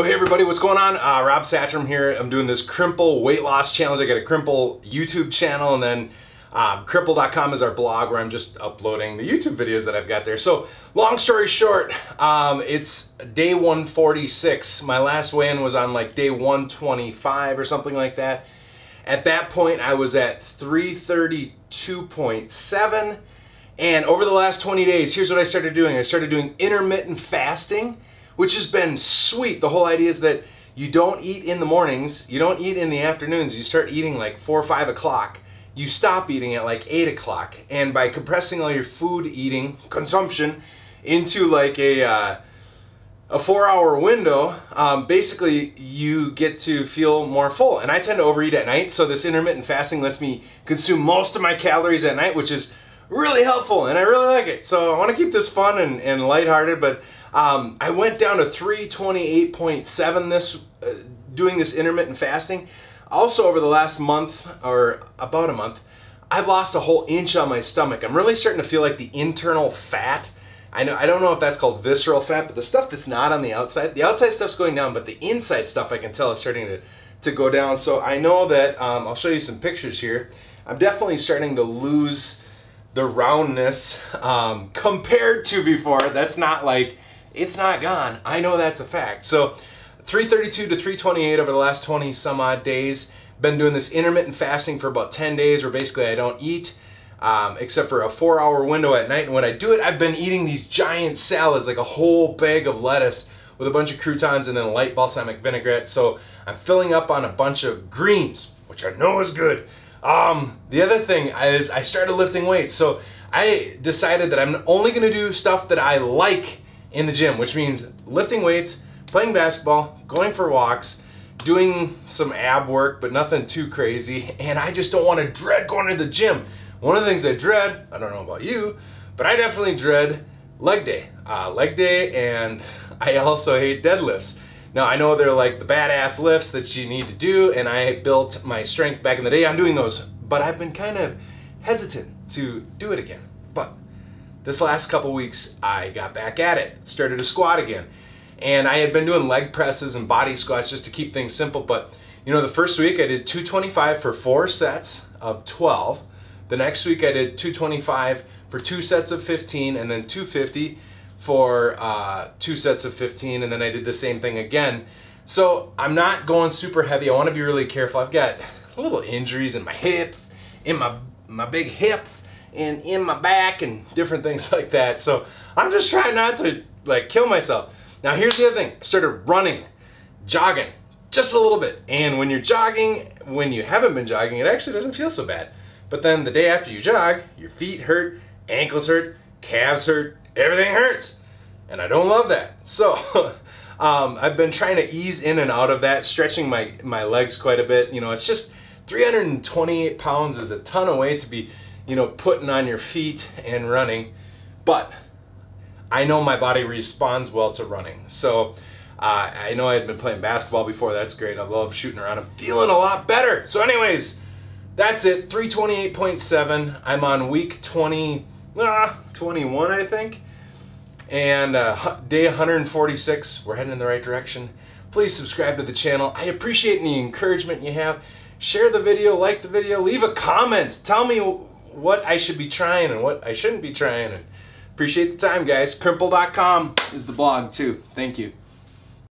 Well, hey everybody, what's going on? Uh, Rob Satrom here. I'm doing this Krimple weight loss challenge. I got a Krimple YouTube channel and then uh, Krimple.com is our blog where I'm just uploading the YouTube videos that I've got there. So, long story short, um, it's day 146. My last weigh-in was on like day 125 or something like that. At that point, I was at 332.7. And over the last 20 days, here's what I started doing. I started doing intermittent fasting which has been sweet. The whole idea is that you don't eat in the mornings, you don't eat in the afternoons, you start eating like 4 or 5 o'clock. You stop eating at like 8 o'clock. And by compressing all your food eating, consumption, into like a, uh, a four hour window, um, basically you get to feel more full. And I tend to overeat at night, so this intermittent fasting lets me consume most of my calories at night, which is really helpful and I really like it. So I want to keep this fun and, and lighthearted, but um, I went down to 328.7 this uh, doing this intermittent fasting. Also over the last month or about a month, I've lost a whole inch on my stomach. I'm really starting to feel like the internal fat. I know I don't know if that's called visceral fat, but the stuff that's not on the outside, the outside stuff's going down, but the inside stuff I can tell is starting to to go down. So I know that um, I'll show you some pictures here. I'm definitely starting to lose the roundness um, compared to before. That's not like, it's not gone. I know that's a fact. So 332 to 328 over the last 20 some odd days. Been doing this intermittent fasting for about 10 days where basically I don't eat um, except for a four hour window at night. And when I do it, I've been eating these giant salads, like a whole bag of lettuce with a bunch of croutons and then a light balsamic vinaigrette. So I'm filling up on a bunch of greens, which I know is good. Um, the other thing is I started lifting weights. So I decided that I'm only gonna do stuff that I like in the gym, which means lifting weights, playing basketball, going for walks, doing some ab work, but nothing too crazy. And I just don't wanna dread going to the gym. One of the things I dread, I don't know about you, but I definitely dread leg day. Uh, leg day and I also hate deadlifts. Now I know they're like the badass lifts that you need to do and I built my strength back in the day on doing those, but I've been kind of hesitant to do it again. But this last couple weeks I got back at it, started to squat again. And I had been doing leg presses and body squats just to keep things simple, but you know, the first week I did 225 for four sets of 12. The next week I did 225 for two sets of 15 and then 250 for uh, two sets of 15 and then I did the same thing again. So I'm not going super heavy. I want to be really careful. I've got little injuries in my hips, in my, my big hips, and in my back and different things like that. So I'm just trying not to like kill myself. Now here's the other thing. I started running, jogging, just a little bit. And when you're jogging, when you haven't been jogging, it actually doesn't feel so bad. But then the day after you jog, your feet hurt, ankles hurt, calves hurt, everything hurts. And I don't love that. So um, I've been trying to ease in and out of that, stretching my, my legs quite a bit. You know, it's just 328 pounds is a ton of weight to be, you know, putting on your feet and running. But I know my body responds well to running. So uh, I know I had been playing basketball before. That's great. I love shooting around. I'm feeling a lot better. So anyways, that's it. 328.7. I'm on week 20 ah, 21, I think. And uh, day 146, we're heading in the right direction. Please subscribe to the channel. I appreciate any encouragement you have. Share the video, like the video, leave a comment. Tell me what I should be trying and what I shouldn't be trying. And appreciate the time, guys. Krimple.com is the blog, too. Thank you.